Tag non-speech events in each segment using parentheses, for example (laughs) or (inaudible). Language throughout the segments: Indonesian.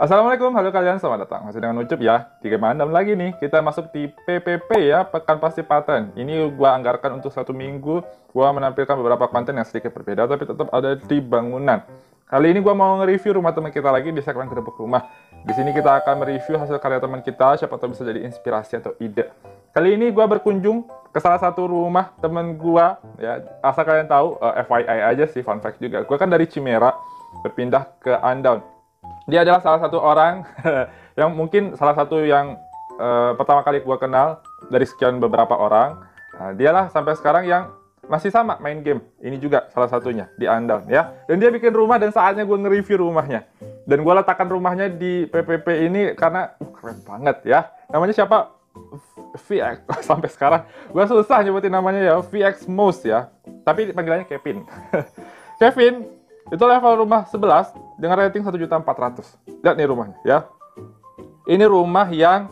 Assalamualaikum, halo kalian, selamat datang. Masih dengan Ucup ya. Di game lagi nih, kita masuk di PPP ya, Pekan Pasti Paten. Ini gua anggarkan untuk satu minggu, gua menampilkan beberapa konten yang sedikit berbeda, tapi tetap ada di bangunan. Kali ini gua mau nge-review rumah teman kita lagi di segmen kedebuk rumah. Di sini kita akan mereview hasil karya teman kita, siapa tahu bisa jadi inspirasi atau ide. Kali ini gua berkunjung ke salah satu rumah temen gua, ya asal kalian tahu, uh, FYI aja sih, fun fact juga. Gua kan dari Cimera, berpindah ke Andown dia adalah salah satu orang (laughs) yang mungkin salah satu yang uh, pertama kali gue kenal dari sekian beberapa orang. Nah, dialah sampai sekarang yang masih sama main game. Ini juga salah satunya di Undown ya. Dan dia bikin rumah dan saatnya gue nge-review rumahnya. Dan gue letakkan rumahnya di PPP ini karena uh, keren banget ya. Namanya siapa? VX (laughs) sampai sekarang gue susah nyebutin namanya ya VX Most ya. Tapi panggilannya Kevin. (laughs) Kevin itu level rumah 11 dengan rating 1.400. Lihat nih rumahnya ya. Ini rumah yang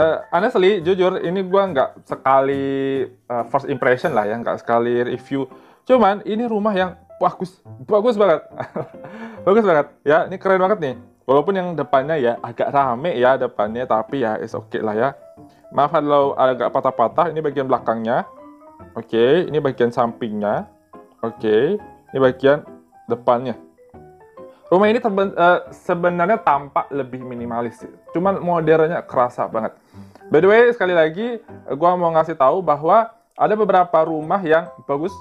uh, honestly jujur ini gua nggak sekali uh, first impression lah ya, nggak sekali review. Cuman ini rumah yang bagus, bagus banget. (laughs) bagus banget ya. Ini keren banget nih. Walaupun yang depannya ya agak rame ya depannya, tapi ya is okay lah ya. Maaf kalau agak patah-patah, ini bagian belakangnya. Oke, okay, ini bagian sampingnya. Oke, okay, ini bagian depannya. Rumah ini uh, sebenarnya tampak lebih minimalis, cuman modernnya kerasa banget. By the way, sekali lagi, gue mau ngasih tahu bahwa ada beberapa rumah yang bagus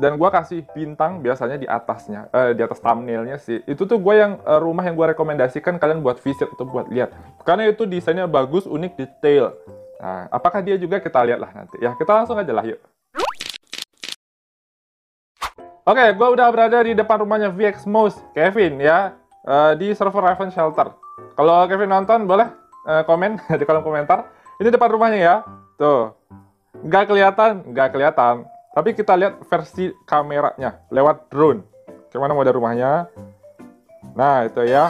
dan gue kasih bintang biasanya di atasnya, uh, di atas thumbnailnya sih. Itu tuh gue yang uh, rumah yang gue rekomendasikan kalian buat visit atau buat lihat, karena itu desainnya bagus, unik, detail. Nah, apakah dia juga kita lihat lah nanti. Ya, kita langsung aja lah yuk. Oke, okay, gue udah berada di depan rumahnya VX Mouse, Kevin ya, uh, di server Raven Shelter. Kalau Kevin nonton, boleh uh, komen (laughs) di kolom komentar. Ini depan rumahnya ya, tuh. Nggak kelihatan, nggak kelihatan. Tapi kita lihat versi kameranya lewat drone. Gimana model rumahnya? Nah, itu ya.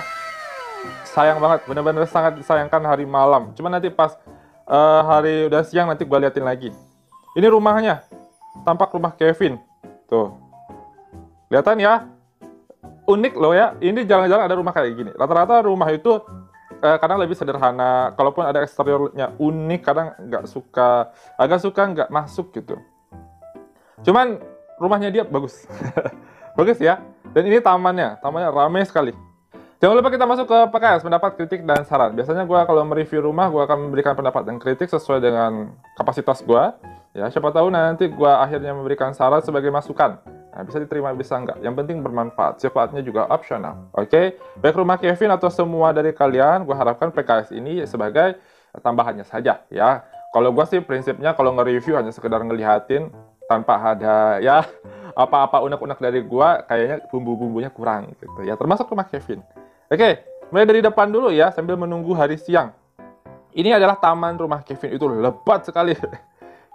Sayang banget, bener-bener sangat disayangkan hari malam. Cuma nanti pas uh, hari udah siang nanti gue liatin lagi. Ini rumahnya, tampak rumah Kevin. Tuh, Kelihatan ya? Unik loh ya. Ini jarang-jarang ada rumah kayak gini. Rata-rata rumah itu eh, kadang lebih sederhana. Kalaupun ada eksteriornya unik, kadang nggak suka, agak suka nggak masuk gitu. Cuman rumahnya dia bagus. (laughs) bagus ya. Dan ini tamannya, tamannya ramai sekali. Jangan lupa kita masuk ke PKS, pendapat, kritik, dan saran. Biasanya gue kalau mereview rumah, gue akan memberikan pendapat dan kritik sesuai dengan kapasitas gue. Ya, siapa tahu nanti gue akhirnya memberikan saran sebagai masukan. Nah, bisa diterima, bisa enggak. Yang penting bermanfaat. Sifatnya juga opsional. Oke? Okay? Baik rumah Kevin atau semua dari kalian, gue harapkan PKS ini sebagai tambahannya saja. ya. Kalau gue sih prinsipnya kalau nge-review hanya sekedar ngelihatin tanpa ada ya apa-apa unek-unek dari gue, kayaknya bumbu-bumbunya kurang gitu ya. Termasuk rumah Kevin. Oke, okay, mulai dari depan dulu ya sambil menunggu hari siang. Ini adalah taman rumah Kevin itu lebat sekali. (laughs) Oke,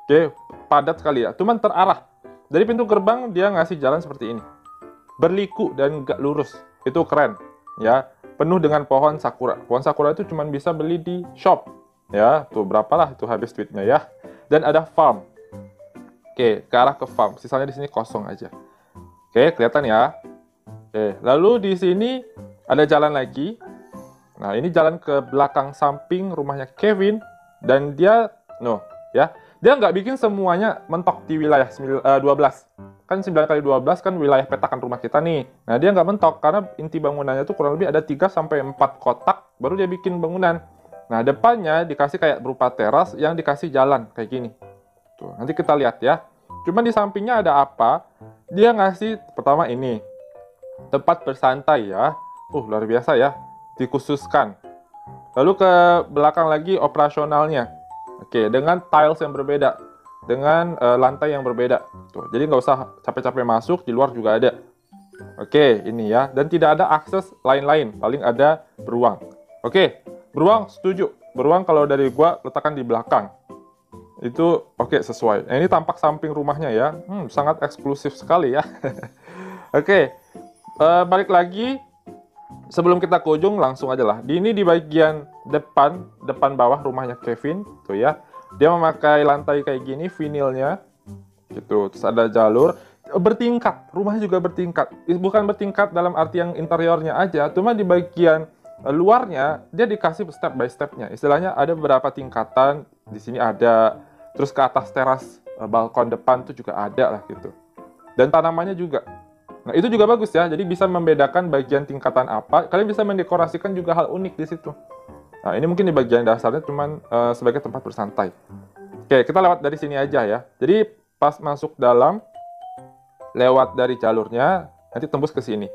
okay, padat sekali ya. Cuman terarah dari pintu gerbang dia ngasih jalan seperti ini. Berliku dan gak lurus. Itu keren. Ya, penuh dengan pohon sakura. Pohon sakura itu cuma bisa beli di shop. Ya, tuh berapalah itu habis tweetnya ya. Dan ada farm. Oke, ke arah ke farm. Sisanya di sini kosong aja. Oke, kelihatan ya. Oke, lalu di sini ada jalan lagi. Nah, ini jalan ke belakang samping rumahnya Kevin dan dia no, ya dia nggak bikin semuanya mentok di wilayah 12. Eh, kan 9 kali 12 kan wilayah petakan rumah kita nih. Nah, dia nggak mentok karena inti bangunannya tuh kurang lebih ada 3 sampai 4 kotak baru dia bikin bangunan. Nah, depannya dikasih kayak berupa teras yang dikasih jalan kayak gini. Tuh, nanti kita lihat ya. Cuma di sampingnya ada apa? Dia ngasih pertama ini. Tempat bersantai ya. Uh, luar biasa ya. Dikhususkan. Lalu ke belakang lagi operasionalnya. Oke, dengan tiles yang berbeda, dengan uh, lantai yang berbeda. Tuh, jadi nggak usah capek-capek masuk, di luar juga ada. Oke, ini ya. Dan tidak ada akses lain-lain, paling ada beruang. Oke, beruang setuju. Beruang kalau dari gua letakkan di belakang. Itu oke sesuai. Nah, ini tampak samping rumahnya ya. Hmm, sangat eksklusif sekali ya. (laughs) oke, uh, balik lagi sebelum kita ke ujung langsung aja lah. Di ini di bagian depan, depan bawah rumahnya Kevin, tuh ya. Dia memakai lantai kayak gini, vinilnya, gitu. Terus ada jalur bertingkat, rumahnya juga bertingkat. Bukan bertingkat dalam arti yang interiornya aja, cuma di bagian uh, luarnya dia dikasih step by stepnya. Istilahnya ada beberapa tingkatan. Di sini ada, terus ke atas teras uh, balkon depan tuh juga ada lah gitu. Dan tanamannya juga. Nah itu juga bagus ya. Jadi bisa membedakan bagian tingkatan apa. Kalian bisa mendekorasikan juga hal unik di situ. Nah ini mungkin di bagian dasarnya cuman uh, sebagai tempat bersantai. Oke kita lewat dari sini aja ya. Jadi pas masuk dalam lewat dari jalurnya nanti tembus ke sini.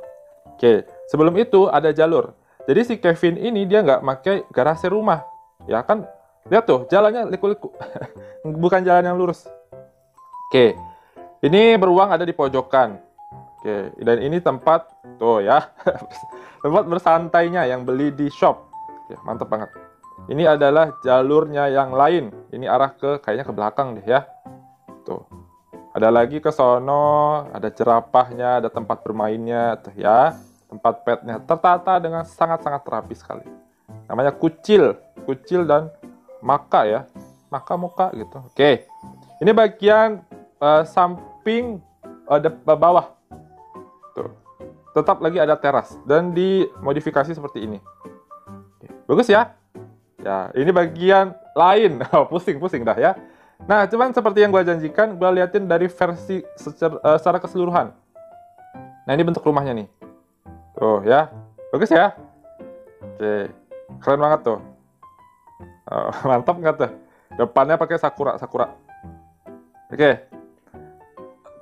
Oke, sebelum itu ada jalur. Jadi si Kevin ini dia nggak pakai garasi rumah. Ya kan, lihat tuh jalannya liku-liku. (laughs) Bukan jalan yang lurus. Oke, ini beruang ada di pojokan. Oke, dan ini tempat tuh ya, (laughs) tempat bersantainya yang beli di shop. Oke, mantap banget. Ini adalah jalurnya yang lain. Ini arah ke kayaknya ke belakang deh ya. Tuh. Ada lagi ke sono, ada jerapahnya, ada tempat bermainnya, tuh ya. Tempat petnya tertata dengan sangat-sangat rapi sekali. Namanya kucil, kucil dan maka ya. Maka muka gitu. Oke. Ini bagian uh, samping uh, bawah. Tetap lagi ada teras dan dimodifikasi seperti ini. Bagus ya? Ya, ini bagian lain. (laughs) Pusing-pusing dah ya. Nah, cuman seperti yang gue janjikan, gue liatin dari versi secara, uh, secara keseluruhan. Nah, ini bentuk rumahnya nih. Tuh, ya. Bagus ya? Oke. Keren banget tuh. Oh, (laughs) mantap nggak tuh? Depannya pakai sakura, sakura. Oke.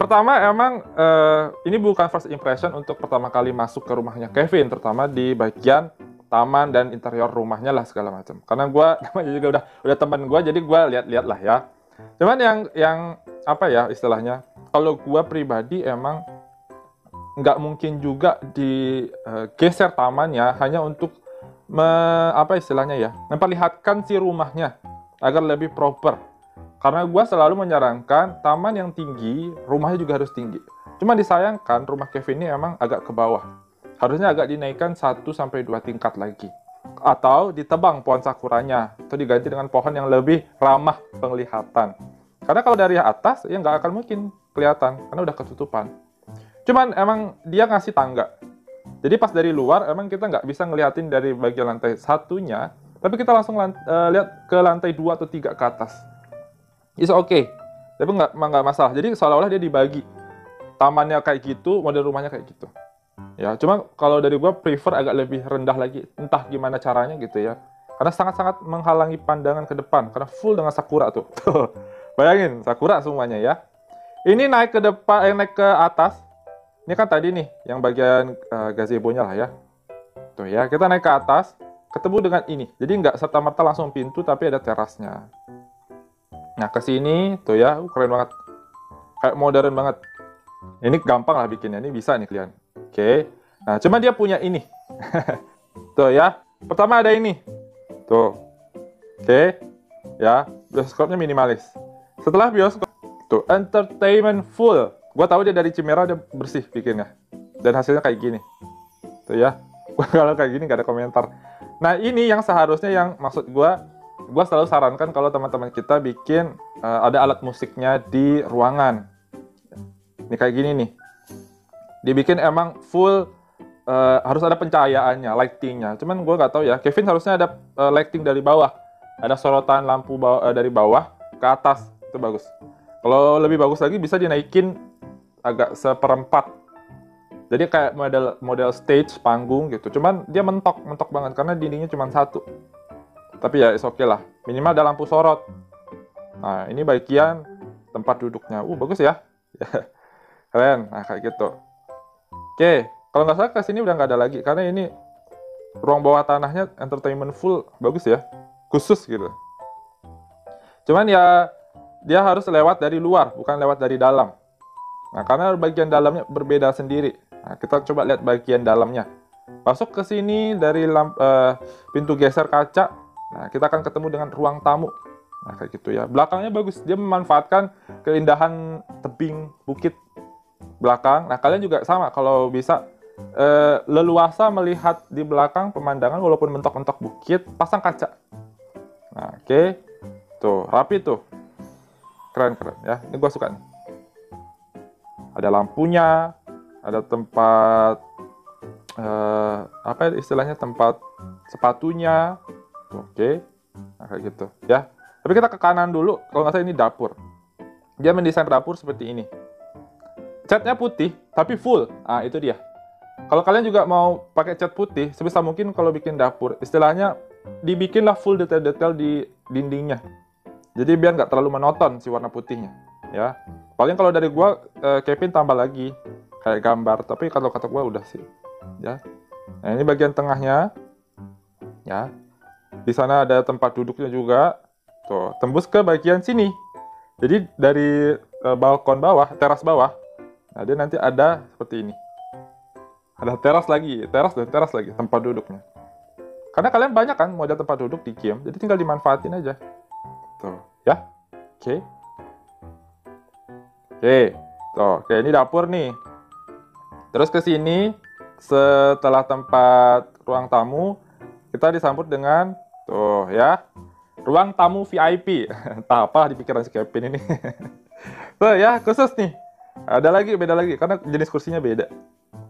Pertama, emang uh, ini bukan first impression untuk pertama kali masuk ke rumahnya Kevin, terutama di bagian taman dan interior rumahnya lah segala macam. Karena gue (laughs) namanya juga udah udah teman gue, jadi gue lihat-lihat lah ya Cuman yang yang apa ya istilahnya? Kalau gua pribadi emang nggak mungkin juga digeser uh, tamannya hanya untuk me, apa istilahnya ya memperlihatkan si rumahnya agar lebih proper karena gua selalu menyarankan taman yang tinggi rumahnya juga harus tinggi cuma disayangkan rumah Kevin ini emang agak ke bawah harusnya agak dinaikkan 1 sampai dua tingkat lagi atau ditebang pohon sakuranya atau diganti dengan pohon yang lebih ramah penglihatan. Karena kalau dari atas ya nggak akan mungkin kelihatan karena udah ketutupan. Cuman emang dia ngasih tangga. Jadi pas dari luar emang kita nggak bisa ngeliatin dari bagian lantai satunya, tapi kita langsung uh, lihat ke lantai dua atau tiga ke atas. It's okay, tapi nggak nggak masalah. Jadi seolah-olah dia dibagi. Tamannya kayak gitu, model rumahnya kayak gitu. Ya, cuma kalau dari gue prefer agak lebih rendah lagi, entah gimana caranya gitu ya. Karena sangat-sangat menghalangi pandangan ke depan, karena full dengan sakura tuh. (laughs) Bayangin, sakura semuanya ya. Ini naik ke depan, eh, naik ke atas. Ini kan tadi nih, yang bagian uh, gazebo-nya lah ya. Tuh ya, kita naik ke atas, ketemu dengan ini. Jadi nggak serta-merta langsung pintu, tapi ada terasnya. Nah, ke sini, tuh ya, keren banget. Kayak modern banget. Ini gampang lah bikinnya, ini bisa nih kalian. Oke. Nah, cuma dia punya ini. (laughs) Tuh ya. Pertama ada ini. Tuh. Oke. Ya, bioskopnya minimalis. Setelah bioskop, tuh entertainment full. Gua tahu dia dari Cimera dia bersih bikinnya. Dan hasilnya kayak gini. Tuh ya. (laughs) Kalau kayak gini gak ada komentar. Nah, ini yang seharusnya yang maksud gua gua selalu sarankan kalau teman-teman kita bikin uh, ada alat musiknya di ruangan. Ini kayak gini nih dibikin emang full uh, harus ada pencahayaannya, lightingnya. Cuman gue nggak tahu ya. Kevin harusnya ada uh, lighting dari bawah, ada sorotan lampu bawah, uh, dari bawah ke atas itu bagus. Kalau lebih bagus lagi bisa dinaikin agak seperempat. Jadi kayak model model stage panggung gitu. Cuman dia mentok mentok banget karena dindingnya cuma satu. Tapi ya oke okay lah. Minimal ada lampu sorot. Nah ini bagian tempat duduknya. Uh bagus ya. (laughs) Keren. Nah kayak gitu. Oke, kalau nggak salah ke sini udah nggak ada lagi karena ini ruang bawah tanahnya entertainment full bagus ya, khusus gitu. Cuman ya dia harus lewat dari luar, bukan lewat dari dalam. Nah, karena bagian dalamnya berbeda sendiri. Nah, kita coba lihat bagian dalamnya. Masuk ke sini dari lamp, uh, pintu geser kaca. Nah, kita akan ketemu dengan ruang tamu. Nah, kayak gitu ya. Belakangnya bagus. Dia memanfaatkan keindahan tebing bukit belakang. Nah, kalian juga sama kalau bisa eh, leluasa melihat di belakang pemandangan walaupun mentok-mentok bukit, pasang kaca. Nah, oke. Okay. Tuh, rapi tuh. Keren-keren ya. Ini gue suka nih. Ada lampunya, ada tempat eh, apa istilahnya tempat sepatunya. Oke, nah, kayak gitu ya. Tapi kita ke kanan dulu. Kalau nggak salah ini dapur. Dia mendesain dapur seperti ini. Catnya putih, tapi full. Ah, itu dia. Kalau kalian juga mau pakai cat putih, sebisa mungkin kalau bikin dapur, istilahnya dibikinlah full detail-detail di dindingnya. Jadi biar nggak terlalu monoton si warna putihnya, ya. Paling kalau dari gua, eh, Kevin tambah lagi kayak gambar, tapi kalau kata gua udah sih, ya. Nah ini bagian tengahnya, ya. Di sana ada tempat duduknya juga, tuh tembus ke bagian sini. Jadi dari eh, balkon bawah, teras bawah, nah dia nanti ada seperti ini ada teras lagi, teras dan teras lagi tempat duduknya. Karena kalian banyak kan model tempat duduk di game, jadi tinggal dimanfaatin aja. Tuh, ya. Oke. Oke. Tuh, oke ini dapur nih. Terus ke sini setelah tempat ruang tamu, kita disambut dengan tuh ya. Ruang tamu VIP. Entah (laughs) apa di pikiran si Kevin ini. (laughs) tuh ya, khusus nih. Ada lagi, beda lagi karena jenis kursinya beda.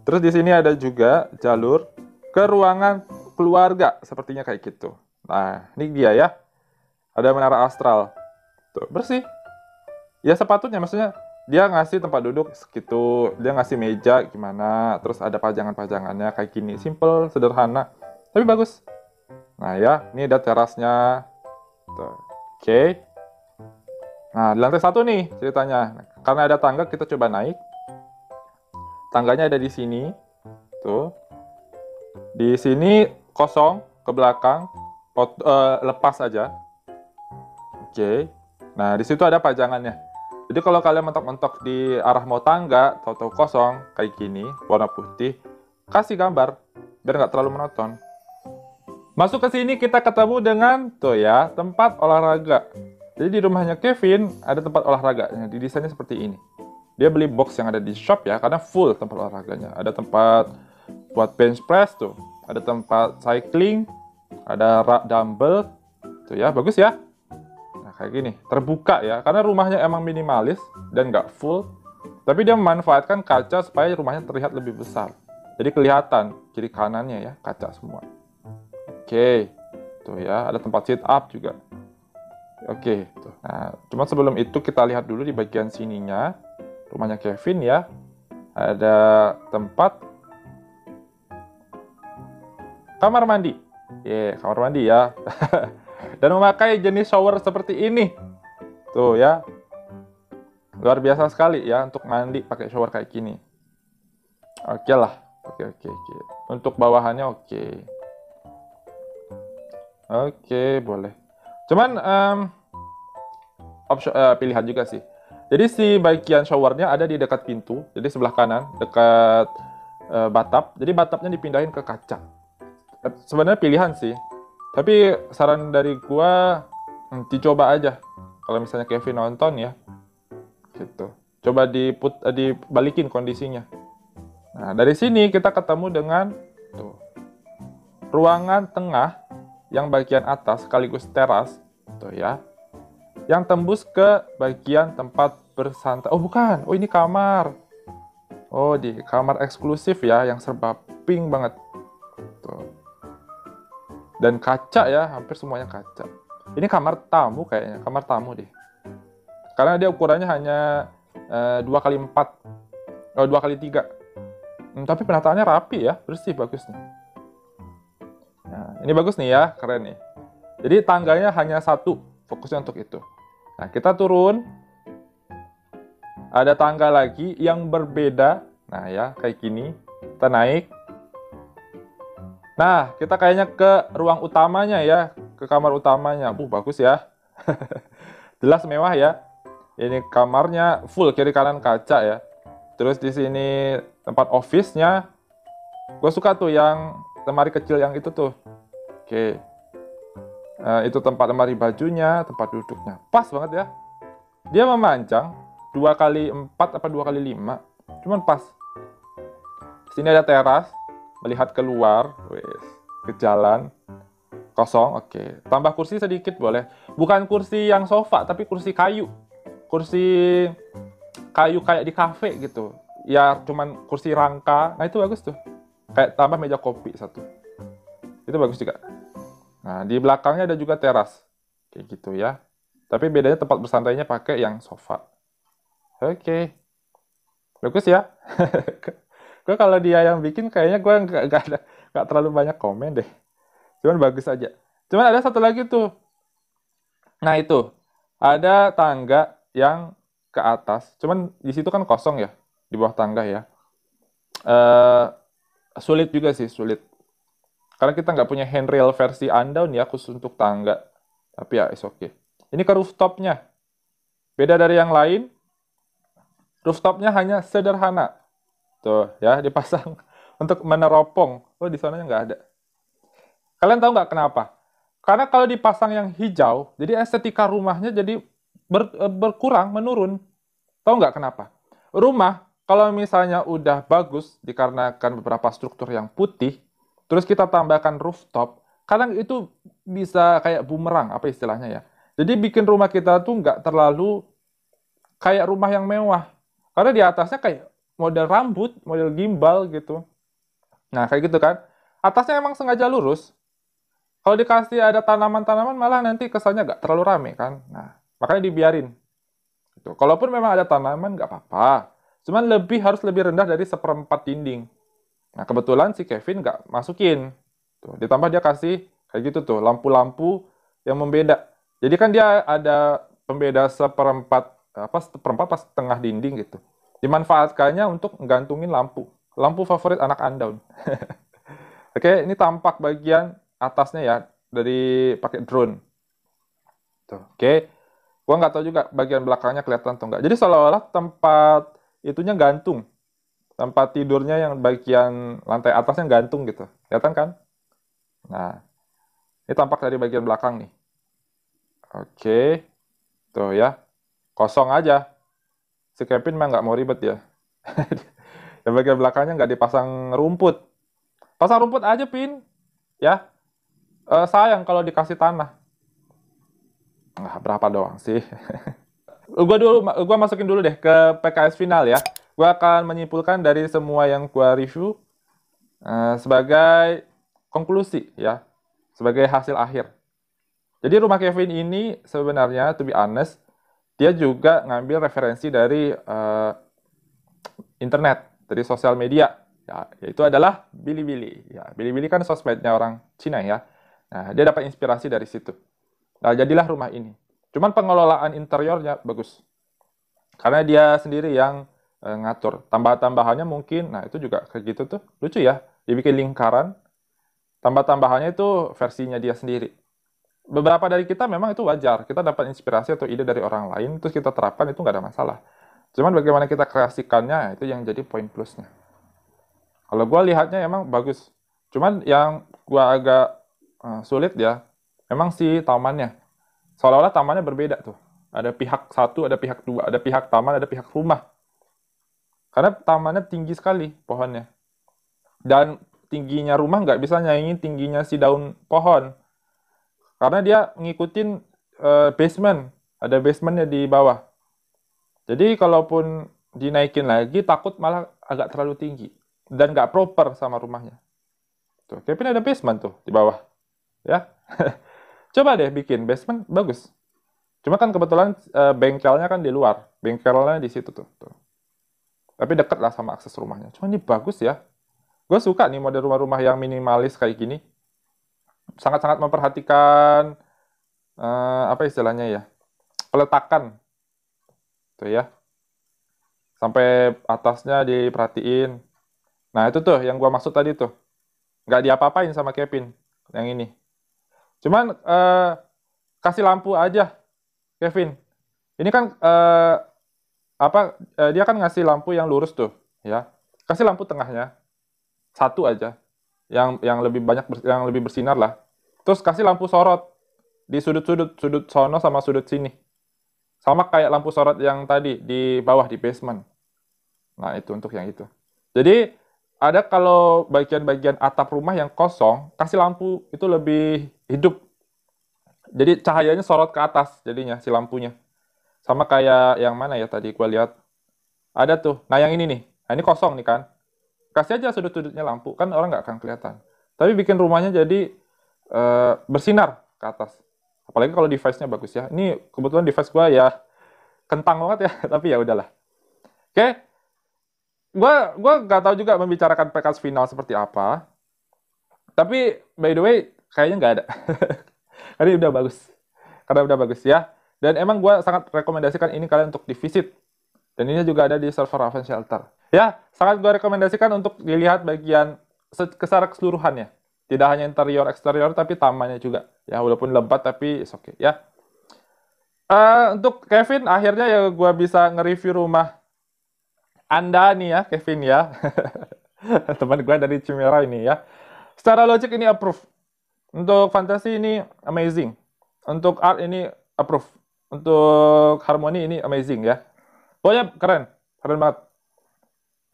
Terus di sini ada juga jalur ke ruangan keluarga, sepertinya kayak gitu. Nah, ini dia ya. Ada menara astral. Tuh, bersih. Ya sepatutnya, maksudnya dia ngasih tempat duduk segitu, dia ngasih meja gimana, terus ada pajangan-pajangannya kayak gini, simple, sederhana, tapi bagus. Nah ya, ini ada terasnya. Oke. Okay. Nah, di lantai satu nih ceritanya. Karena ada tangga, kita coba naik. Tangganya ada di sini. Tuh. Di sini kosong ke belakang. Ot, uh, lepas aja. Oke. Okay. Nah, di situ ada pajangannya. Jadi kalau kalian mentok-mentok di arah mau tangga, tahu-tahu kosong kayak gini, warna putih, kasih gambar biar nggak terlalu monoton. Masuk ke sini kita ketemu dengan tuh ya, tempat olahraga. Jadi di rumahnya Kevin ada tempat olahraganya, didesainnya seperti ini. Dia beli box yang ada di shop ya, karena full tempat olahraganya. Ada tempat buat bench press tuh, ada tempat cycling, ada rak dumbbell, tuh ya, bagus ya. Nah kayak gini, terbuka ya, karena rumahnya emang minimalis dan nggak full, tapi dia memanfaatkan kaca supaya rumahnya terlihat lebih besar. Jadi kelihatan kiri kanannya ya, kaca semua. Oke, tuh ya, ada tempat sit up juga. Oke, tuh. Nah, cuma sebelum itu kita lihat dulu di bagian sininya rumahnya Kevin ya. Ada tempat kamar mandi. Ya, yeah, kamar mandi ya. (laughs) Dan memakai jenis shower seperti ini. Tuh ya. Luar biasa sekali ya untuk mandi pakai shower kayak gini. Oke okay lah. Oke, okay, oke, okay, oke. Untuk bawahannya oke. Okay. Oke, boleh. Cuman um, opsi uh, pilihan juga sih. Jadi si bagian showernya ada di dekat pintu, jadi sebelah kanan, dekat uh, batap. Jadi batapnya dipindahin ke kaca. Sebenarnya pilihan sih. Tapi saran dari gua hmm, dicoba aja. Kalau misalnya Kevin nonton ya. Gitu. Coba diput uh, dibalikin kondisinya. Nah, dari sini kita ketemu dengan tuh ruangan tengah yang bagian atas sekaligus teras tuh ya yang tembus ke bagian tempat bersantai. Oh bukan, oh ini kamar. Oh di kamar eksklusif ya, yang serba pink banget. Tuh. Dan kaca ya, hampir semuanya kaca. Ini kamar tamu kayaknya, kamar tamu deh. Karena dia ukurannya hanya eh, dua kali empat, oh dua kali tiga. Hmm, tapi penataannya rapi ya, bersih bagus nih. Nah, ini bagus nih ya, keren nih. Jadi tangganya hanya satu, fokusnya untuk itu. Nah, kita turun. Ada tangga lagi yang berbeda. Nah, ya, kayak gini. Kita naik. Nah, kita kayaknya ke ruang utamanya ya, ke kamar utamanya. Uh, bagus ya. (laughs) Jelas mewah ya. Ini kamarnya full kiri kanan kaca ya. Terus di sini tempat office-nya. Gue suka tuh yang lemari kecil yang itu tuh. Oke. Uh, itu tempat lemari bajunya, tempat duduknya. Pas banget ya. Dia memanjang dua kali empat apa dua kali lima. Cuman pas. Sini ada teras, melihat keluar, wes, ke jalan kosong. Oke. Tambah kursi sedikit boleh. Bukan kursi yang sofa, tapi kursi kayu. Kursi kayu kayak di kafe gitu. Ya cuman kursi rangka. Nah itu bagus tuh. Kayak tambah meja kopi satu. Itu bagus juga. Nah, di belakangnya ada juga teras. Kayak gitu ya. Tapi bedanya tempat bersantainya pakai yang sofa. Oke. Bagus ya. (laughs) gue kalau dia yang bikin kayaknya gue nggak ada nggak terlalu banyak komen deh. Cuman bagus aja. Cuman ada satu lagi tuh. Nah itu ada tangga yang ke atas. Cuman di situ kan kosong ya di bawah tangga ya. Uh, sulit juga sih sulit. Karena kita nggak punya handrail versi undown ya khusus untuk tangga. Tapi ya is oke. Okay. Ini ke rooftopnya. Beda dari yang lain, rooftopnya hanya sederhana. Tuh ya dipasang (laughs) untuk meneropong. Oh di sananya nggak ada. Kalian tahu nggak kenapa? Karena kalau dipasang yang hijau, jadi estetika rumahnya jadi ber, eh, berkurang, menurun. Tahu nggak kenapa? Rumah kalau misalnya udah bagus dikarenakan beberapa struktur yang putih, terus kita tambahkan rooftop, kadang itu bisa kayak bumerang, apa istilahnya ya. Jadi bikin rumah kita tuh nggak terlalu kayak rumah yang mewah. Karena di atasnya kayak model rambut, model gimbal gitu. Nah, kayak gitu kan. Atasnya emang sengaja lurus. Kalau dikasih ada tanaman-tanaman malah nanti kesannya nggak terlalu rame kan. Nah, makanya dibiarin. Gitu. Kalaupun memang ada tanaman nggak apa-apa. Cuman lebih harus lebih rendah dari seperempat dinding. Nah, kebetulan si Kevin nggak masukin. Tuh, ditambah dia kasih kayak gitu tuh, lampu-lampu yang membeda. Jadi kan dia ada pembeda seperempat apa seperempat pas setengah dinding gitu. Dimanfaatkannya untuk gantungin lampu. Lampu favorit anak andaun. (laughs) Oke, ini tampak bagian atasnya ya dari pakai drone. Tuh, oke. Gua nggak tahu juga bagian belakangnya kelihatan atau enggak. Jadi seolah-olah tempat itunya gantung. Tempat tidurnya yang bagian lantai atasnya gantung gitu. Kelihatan kan? Nah, ini tampak dari bagian belakang nih. Oke. Tuh ya kosong aja. Si Kevin mah nggak mau ribet ya. (laughs) Yang bagian belakangnya nggak dipasang rumput. Pasang rumput aja, Pin. Ya. E, sayang kalau dikasih tanah. Nggak berapa doang sih. (laughs) gua dulu gua masukin dulu deh ke PKS final ya. Gua akan menyimpulkan dari semua yang gua review uh, sebagai konklusi ya, sebagai hasil akhir. Jadi rumah Kevin ini sebenarnya to be honest dia juga ngambil referensi dari uh, internet, dari sosial media, ya, yaitu adalah Bilibili. Ya, Bilibili kan sosmednya orang Cina ya. Nah, dia dapat inspirasi dari situ. Nah, jadilah rumah ini. Cuman pengelolaan interiornya bagus. Karena dia sendiri yang uh, ngatur. Tambah-tambahannya mungkin, nah itu juga kayak gitu tuh. Lucu ya, dibikin lingkaran. Tambah-tambahannya itu versinya dia sendiri beberapa dari kita memang itu wajar. Kita dapat inspirasi atau ide dari orang lain, terus kita terapkan itu nggak ada masalah. Cuman bagaimana kita kreasikannya, itu yang jadi poin plusnya. Kalau gue lihatnya emang bagus. Cuman yang gue agak uh, sulit ya, memang si tamannya. Seolah-olah tamannya berbeda tuh. Ada pihak satu, ada pihak dua, ada pihak taman, ada pihak rumah. Karena tamannya tinggi sekali pohonnya. Dan tingginya rumah nggak bisa nyaingin tingginya si daun pohon. Karena dia ngikutin uh, basement, ada basementnya di bawah. Jadi kalaupun dinaikin lagi, takut malah agak terlalu tinggi dan nggak proper sama rumahnya. Tuh, Kevin ada basement tuh di bawah, ya. (laughs) Coba deh bikin basement bagus. Cuma kan kebetulan uh, bengkelnya kan di luar, bengkelnya di situ tuh. tuh. Tapi deket lah sama akses rumahnya. Cuma ini bagus ya. Gue suka nih model rumah-rumah yang minimalis kayak gini sangat-sangat memperhatikan uh, apa istilahnya ya peletakan tuh ya sampai atasnya diperhatiin nah itu tuh yang gua maksud tadi tuh nggak diapa-apain sama Kevin yang ini cuman uh, kasih lampu aja Kevin ini kan uh, apa uh, dia kan ngasih lampu yang lurus tuh ya kasih lampu tengahnya satu aja yang yang lebih banyak yang lebih bersinar lah. Terus kasih lampu sorot di sudut-sudut sudut sono sama sudut sini. Sama kayak lampu sorot yang tadi di bawah di basement. Nah, itu untuk yang itu. Jadi ada kalau bagian-bagian atap rumah yang kosong, kasih lampu itu lebih hidup. Jadi cahayanya sorot ke atas jadinya si lampunya. Sama kayak yang mana ya tadi gua lihat. Ada tuh. Nah, yang ini nih. Nah, ini kosong nih kan kasih aja sudut-sudutnya lampu kan orang nggak akan kelihatan tapi bikin rumahnya jadi uh, bersinar ke atas. Apalagi kalau device-nya bagus ya. Ini kebetulan device gue ya kentang banget ya, (laughs) tapi ya udahlah. Oke, okay. Gue gua nggak tahu juga membicarakan PKS final seperti apa. Tapi by the way, kayaknya nggak ada. (laughs) Karena udah bagus. Karena udah bagus ya. Dan emang gue sangat rekomendasikan ini kalian untuk divisit. Dan ini juga ada di server Raven Shelter. Ya, sangat gue rekomendasikan untuk dilihat bagian secara keseluruhannya. Tidak hanya interior eksterior tapi tamannya juga. Ya walaupun lebat tapi oke okay ya. Uh, untuk Kevin akhirnya ya gue bisa nge-review rumah Anda nih ya Kevin ya. (laughs) Teman gue dari Cimera ini ya. Secara logik ini approve. Untuk fantasi ini amazing. Untuk art ini approve. Untuk harmoni ini amazing ya. Pokoknya keren. Keren banget.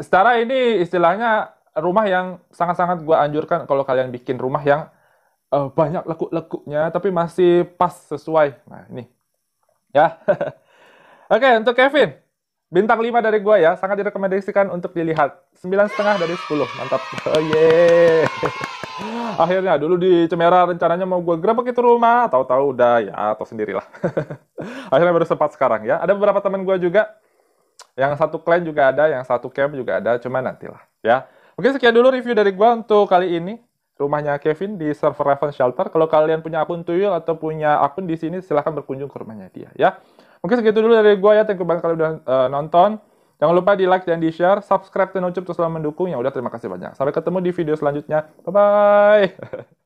Secara ini istilahnya rumah yang sangat-sangat gue anjurkan kalau kalian bikin rumah yang uh, banyak lekuk-lekuknya tapi masih pas sesuai. Nah, ini. Ya. (laughs) Oke, okay, untuk Kevin. Bintang 5 dari gue ya, sangat direkomendasikan untuk dilihat. 9,5 dari 10. Mantap. (laughs) Oh, yeah. (laughs) Akhirnya dulu di Cemera rencananya mau gue gerbek itu rumah, tahu-tahu udah ya atau sendirilah. (laughs) Akhirnya baru sempat sekarang ya. Ada beberapa teman gue juga yang satu clan juga ada, yang satu camp juga ada, cuma nantilah ya. Oke, sekian dulu review dari gua untuk kali ini. Rumahnya Kevin di server Raven Shelter. Kalau kalian punya akun Tuyul atau punya akun di sini, silahkan berkunjung ke rumahnya dia ya. Mungkin segitu dulu dari gua ya. Thank you banget kalian udah uh, nonton. Jangan lupa di like dan di share, subscribe dan ucup terus selalu mendukung. Ya udah terima kasih banyak. Sampai ketemu di video selanjutnya. Bye bye. (laughs)